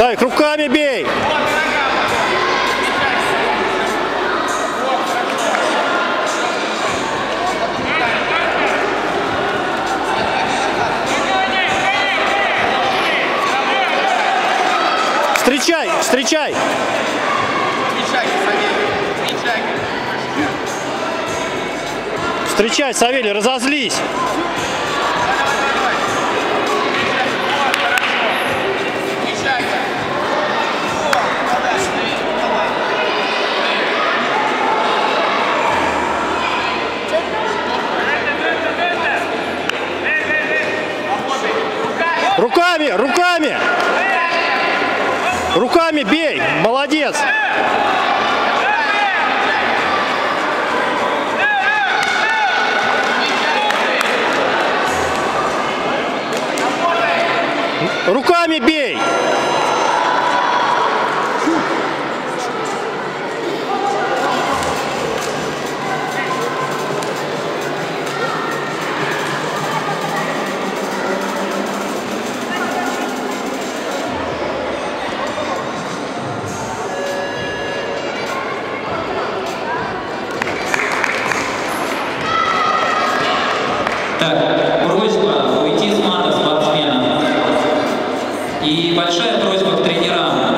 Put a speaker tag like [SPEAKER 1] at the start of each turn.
[SPEAKER 1] Савик, руками бей! Встречай, встречай! Встречай, Савелий, разозлись! Руками, руками! Руками бей! Молодец! Руками бей!
[SPEAKER 2] Так, просьба уйти с мата спортсменам. И большая просьба к тренерам.